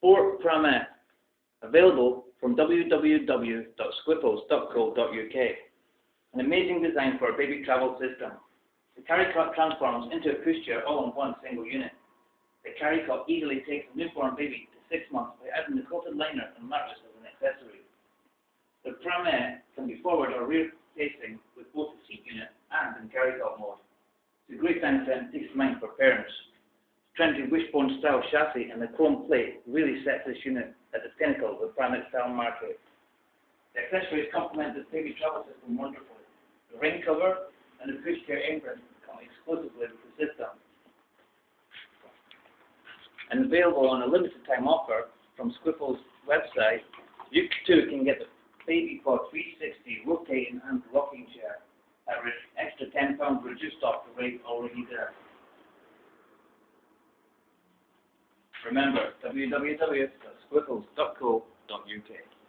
Sport Pramette, uh, available from www.squiffles.co.uk. An amazing design for a baby travel system. The carry cot transforms into a pushchair all in one single unit. The carry cot easily takes a newborn baby to six months by adding the quilted liner and mattress as an accessory. The Pramette can be forward or rear facing with both the seat unit and in cot mode. It's a great benefit and peace mind for parents. Trendy wishbone style chassis and the chrome plate really sets this unit at the pinnacle of the Pramette style market. The accessories complement the baby travel system wonderfully. The rain cover and the pushchair imprint come exclusively with the system. And available on a limited time offer from Squiffle's website, you too can get the Baby Pod 360 rotating and rocking chair at an extra £10 reduced off the rate already there. Remember, www.squiffles.co.uk.